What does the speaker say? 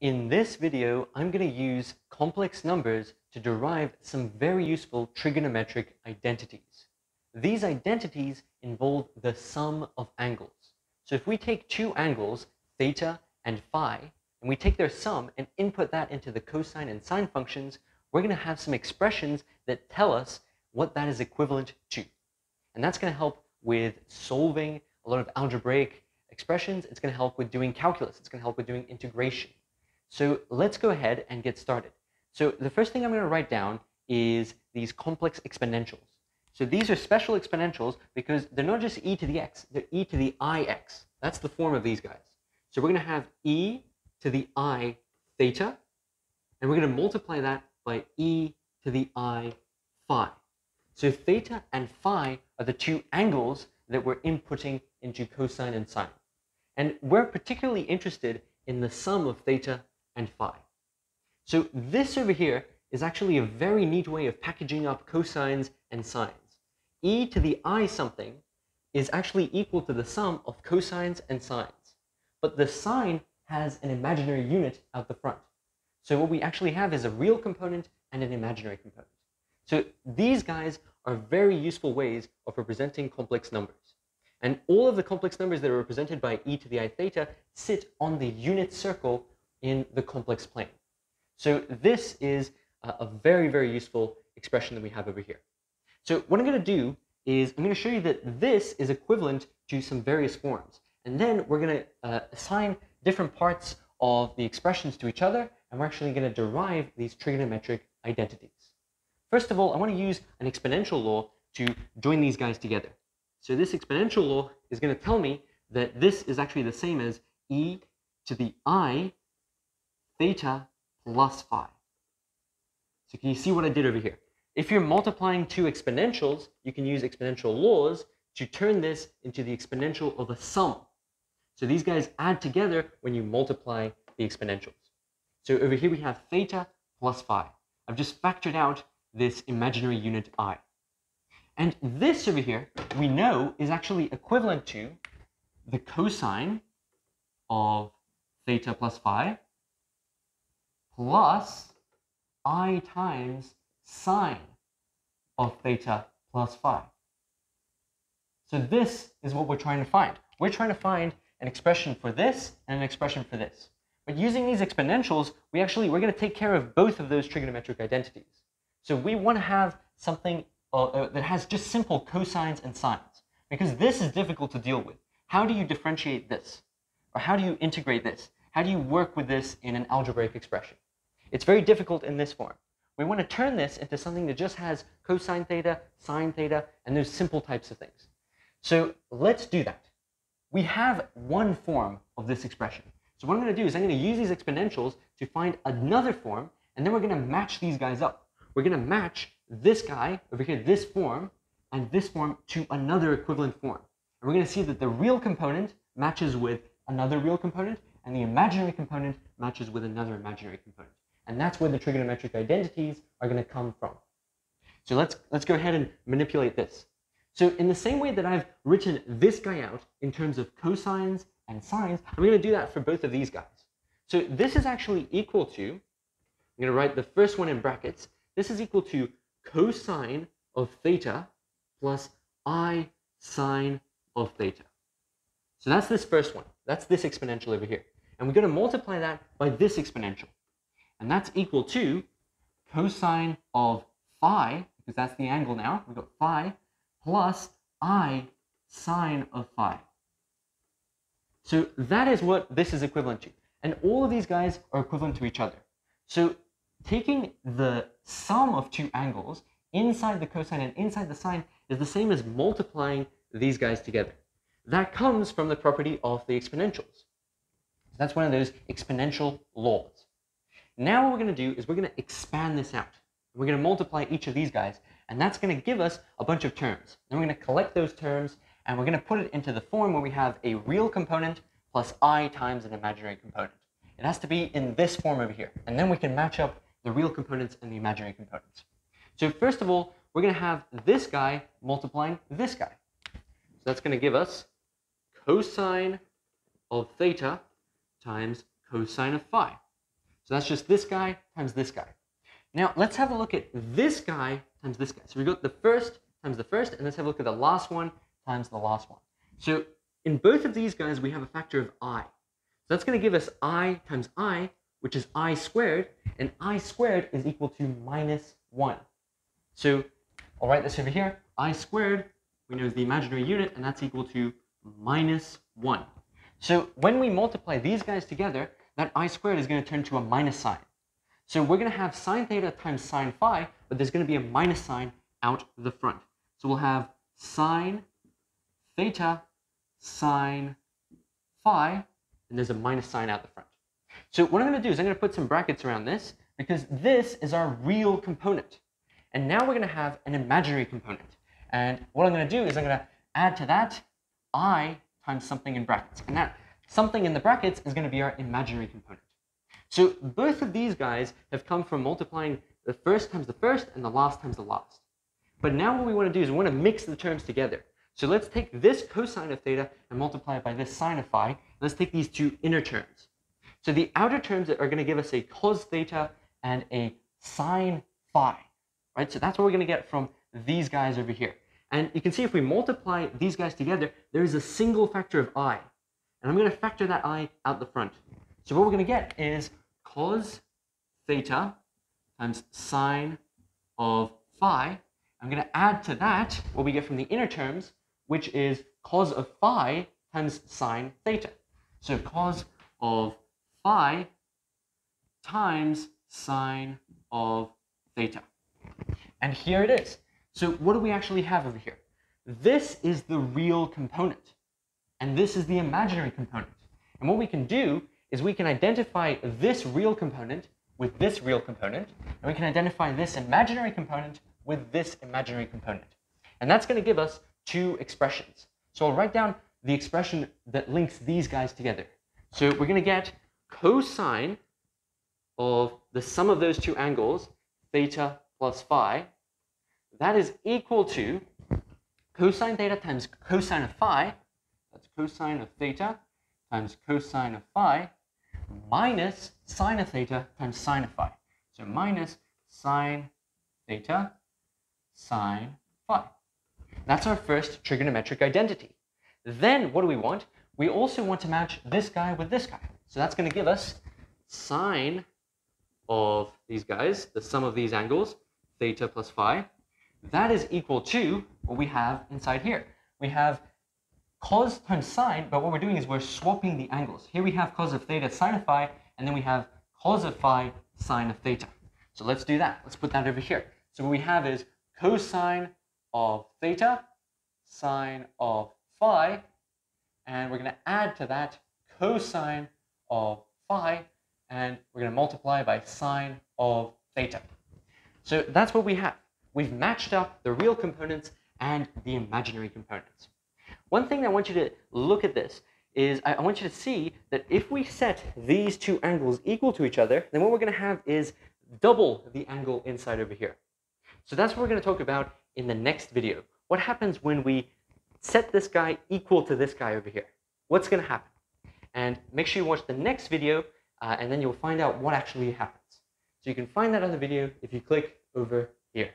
In this video, I'm going to use complex numbers to derive some very useful trigonometric identities. These identities involve the sum of angles. So if we take two angles, theta and phi, and we take their sum and input that into the cosine and sine functions, we're going to have some expressions that tell us what that is equivalent to. And that's going to help with solving a lot of algebraic expressions. It's going to help with doing calculus. It's going to help with doing integration. So let's go ahead and get started. So the first thing I'm going to write down is these complex exponentials. So these are special exponentials because they're not just e to the x, they're e to the ix. That's the form of these guys. So we're going to have e to the i theta, and we're going to multiply that by e to the i phi. So theta and phi are the two angles that we're inputting into cosine and sine. And we're particularly interested in the sum of theta and phi. So this over here is actually a very neat way of packaging up cosines and sines. e to the i something is actually equal to the sum of cosines and sines. But the sine has an imaginary unit out the front. So what we actually have is a real component and an imaginary component. So these guys are very useful ways of representing complex numbers. And all of the complex numbers that are represented by e to the i theta sit on the unit circle in the complex plane. So this is a very, very useful expression that we have over here. So what I'm going to do is I'm going to show you that this is equivalent to some various forms. And then we're going to uh, assign different parts of the expressions to each other, and we're actually going to derive these trigonometric identities. First of all, I want to use an exponential law to join these guys together. So this exponential law is going to tell me that this is actually the same as e to the i theta plus phi. So can you see what I did over here? If you're multiplying two exponentials, you can use exponential laws to turn this into the exponential of a sum. So these guys add together when you multiply the exponentials. So over here we have theta plus phi. I've just factored out this imaginary unit i. And this over here, we know, is actually equivalent to the cosine of theta plus phi plus i times sine of theta plus phi. So this is what we're trying to find. We're trying to find an expression for this and an expression for this. But using these exponentials, we actually, we're going to take care of both of those trigonometric identities. So we want to have something uh, uh, that has just simple cosines and sines, because this is difficult to deal with. How do you differentiate this? Or how do you integrate this? How do you work with this in an algebraic expression? It's very difficult in this form. We want to turn this into something that just has cosine theta, sine theta, and those simple types of things. So let's do that. We have one form of this expression. So what I'm going to do is I'm going to use these exponentials to find another form, and then we're going to match these guys up. We're going to match this guy over here, this form, and this form to another equivalent form. And we're going to see that the real component matches with another real component, and the imaginary component matches with another imaginary component. And that's where the trigonometric identities are going to come from. So let's, let's go ahead and manipulate this. So in the same way that I've written this guy out in terms of cosines and sines, I'm going to do that for both of these guys. So this is actually equal to, I'm going to write the first one in brackets, this is equal to cosine of theta plus i sine of theta. So that's this first one. That's this exponential over here. And we're going to multiply that by this exponential. And that's equal to cosine of phi, because that's the angle now, we've got phi, plus i sine of phi. So that is what this is equivalent to. And all of these guys are equivalent to each other. So taking the sum of two angles inside the cosine and inside the sine is the same as multiplying these guys together. That comes from the property of the exponentials. That's one of those exponential laws. Now what we're going to do is we're going to expand this out. We're going to multiply each of these guys, and that's going to give us a bunch of terms. Then we're going to collect those terms, and we're going to put it into the form where we have a real component plus i times an imaginary component. It has to be in this form over here, and then we can match up the real components and the imaginary components. So first of all, we're going to have this guy multiplying this guy. So that's going to give us cosine of theta times cosine of phi. So that's just this guy times this guy. Now let's have a look at this guy times this guy. So we got the first times the first, and let's have a look at the last one times the last one. So in both of these guys, we have a factor of i. So that's going to give us i times i, which is i squared, and i squared is equal to minus 1. So I'll write this over here. i squared, we know is the imaginary unit, and that's equal to minus 1. So when we multiply these guys together, that i squared is going to turn to a minus sign. So we're going to have sine theta times sine phi, but there's going to be a minus sign out the front. So we'll have sine theta sine phi, and there's a minus sign out the front. So what I'm going to do is I'm going to put some brackets around this because this is our real component. And now we're going to have an imaginary component. And what I'm going to do is I'm going to add to that i times something in brackets. And that something in the brackets is going to be our imaginary component. So both of these guys have come from multiplying the first times the first and the last times the last. But now what we want to do is we want to mix the terms together. So let's take this cosine of theta and multiply it by this sine of phi. Let's take these two inner terms. So the outer terms that are going to give us a cos theta and a sine phi, right? So that's what we're going to get from these guys over here. And you can see if we multiply these guys together, there is a single factor of i. And I'm going to factor that i out the front. So what we're going to get is cos theta times sine of phi. I'm going to add to that what we get from the inner terms, which is cos of phi times sine theta. So cos of phi times sine of theta. And here it is. So what do we actually have over here? This is the real component, and this is the imaginary component. And what we can do is we can identify this real component with this real component, and we can identify this imaginary component with this imaginary component. And that's going to give us two expressions. So I'll write down the expression that links these guys together. So we're going to get cosine of the sum of those two angles, theta plus phi, that is equal to cosine theta times cosine of phi, cosine of theta times cosine of phi, minus sine of theta times sine of phi. So minus sine theta sine phi. That's our first trigonometric identity. Then what do we want? We also want to match this guy with this guy. So that's going to give us sine of these guys, the sum of these angles, theta plus phi. That is equal to what we have inside here. We have cos times sine, but what we're doing is we're swapping the angles. Here we have cos of theta sine of phi, and then we have cos of phi sine of theta. So let's do that. Let's put that over here. So what we have is cosine of theta, sine of phi, and we're going to add to that cosine of phi, and we're going to multiply by sine of theta. So that's what we have. We've matched up the real components and the imaginary components. One thing I want you to look at this is I want you to see that if we set these two angles equal to each other, then what we're going to have is double the angle inside over here. So that's what we're going to talk about in the next video. What happens when we set this guy equal to this guy over here? What's going to happen? And make sure you watch the next video, uh, and then you'll find out what actually happens. So you can find that other video if you click over here.